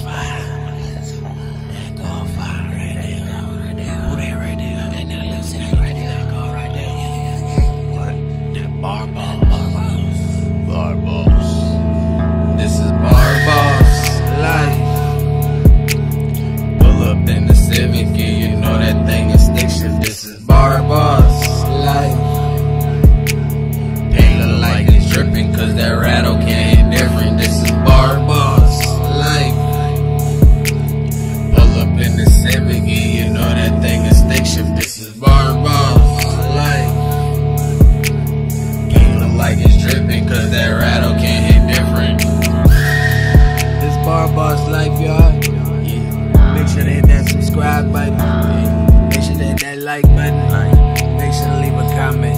That's Boss Life, y'all. Yeah. Make sure hit that subscribe button. Yeah. Make sure hit that like button. Make sure to leave a comment.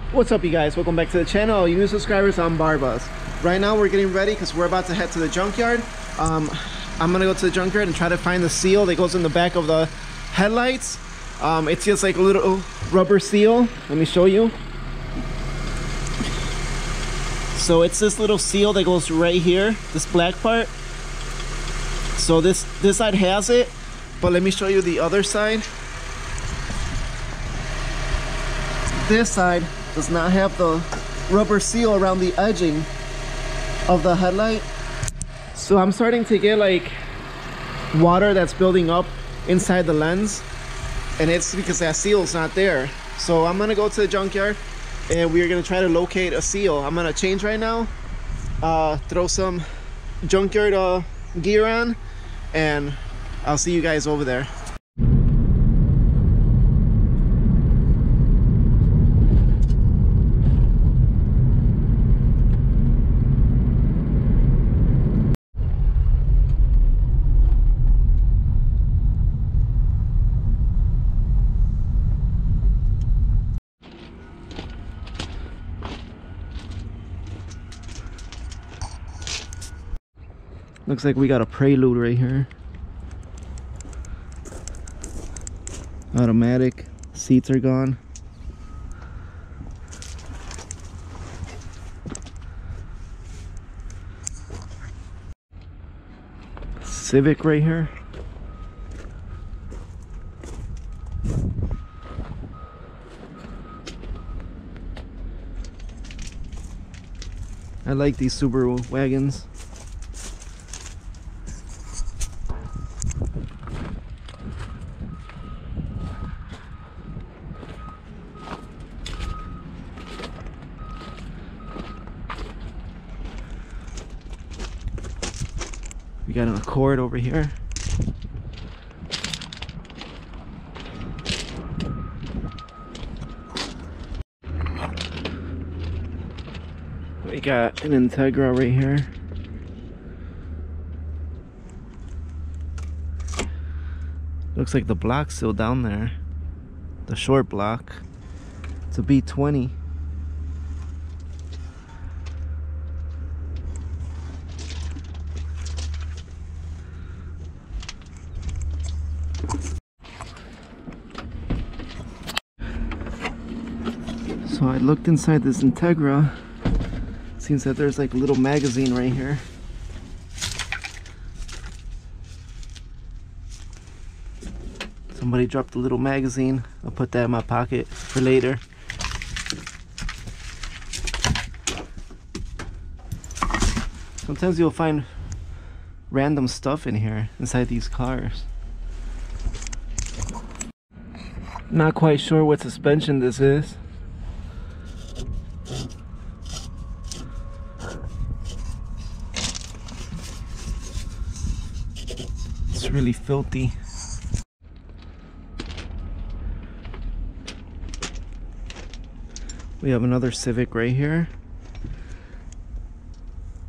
This What's up you guys? Welcome back to the channel. You new subscribers, I'm Barbas. Right now we're getting ready because we're about to head to the junkyard. Um, I'm gonna go to the junkyard and try to find the seal that goes in the back of the headlights. Um, it's just like a little rubber seal. Let me show you. So it's this little seal that goes right here, this black part. So this, this side has it, but let me show you the other side. This side does not have the rubber seal around the edging of the headlight. So I'm starting to get like water that's building up inside the lens and it's because that seal is not there. So I'm gonna go to the junkyard and we're gonna try to locate a seal. I'm gonna change right now, uh, throw some junkyard uh, gear on and I'll see you guys over there. Looks like we got a prelude right here. Automatic. Seats are gone. Civic right here. I like these Subaru wagons. Got an Accord over here. We got an Integra right here. Looks like the block's still down there. The short block. It's a B20. So I looked inside this Integra. Seems that there's like a little magazine right here. Somebody dropped a little magazine. I'll put that in my pocket for later. Sometimes you'll find random stuff in here inside these cars. Not quite sure what suspension this is. Really filthy. We have another Civic right here.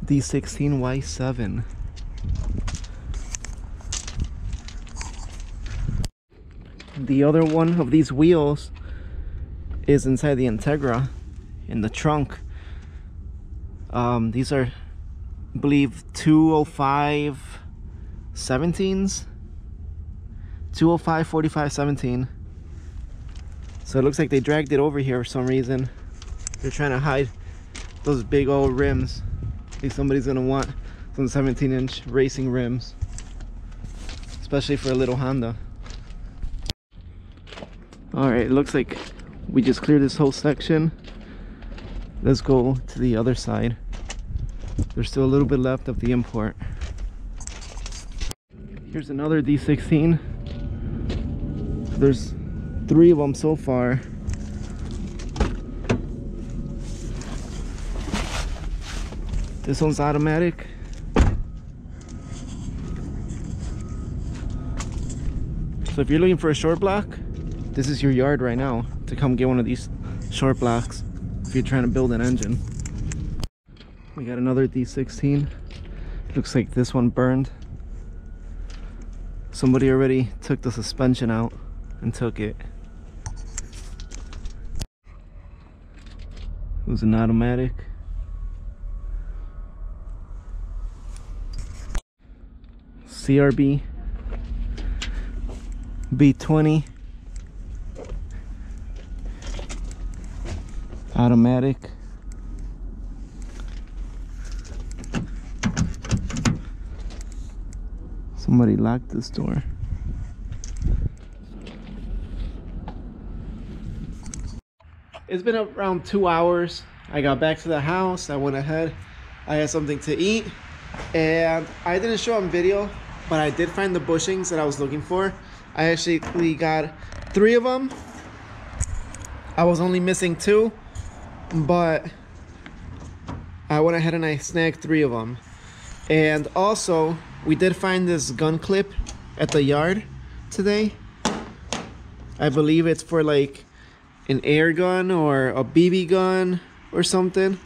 D16Y7. The other one of these wheels is inside the Integra in the trunk. Um, these are, I believe, 205 17s 205 45 17 so it looks like they dragged it over here for some reason. They're trying to hide those big old rims. I think somebody's gonna want some 17 inch racing rims. Especially for a little Honda. All right it looks like we just cleared this whole section. Let's go to the other side. There's still a little bit left of the import here's another D16 there's three of them so far. This one's automatic. So if you're looking for a short block this is your yard right now to come get one of these short blocks if you're trying to build an engine. We got another D16 looks like this one burned somebody already took the suspension out and took it. It was an automatic. CR-V B20 automatic somebody locked this door. It's been around two hours. I got back to the house. I went ahead. I had something to eat. And i didn't show on video but i did find the bushings that i was looking for. I actually got three of them i was only missing two but I went ahead and I snagged three of them. And also, we did find this gun clip at the yard today. I believe it's for like an air gun or a BB gun or something.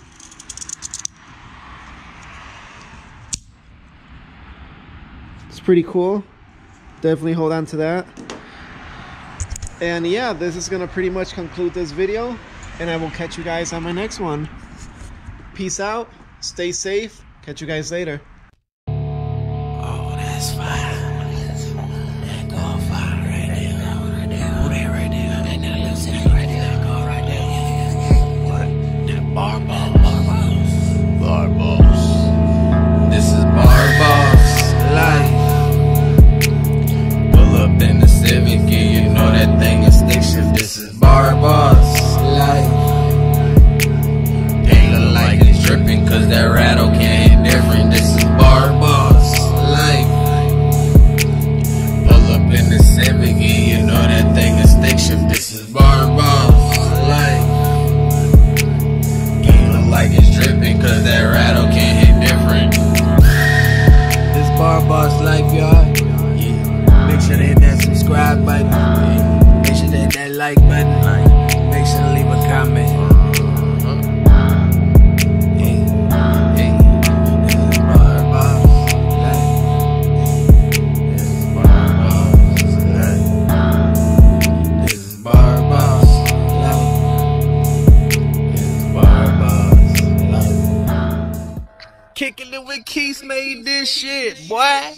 It's pretty cool. Definitely hold on to that. And yeah, this is gonna pretty much conclude this video and I will catch you guys on my next one. Peace out, stay safe, catch you guys later. Oh, that's fine. That go fine right there. That right there? That there. That go right there. That. Subscribe button. Make sure to hit that like button. Make sure to leave a comment. Kicking it with Keith made this shit, boy.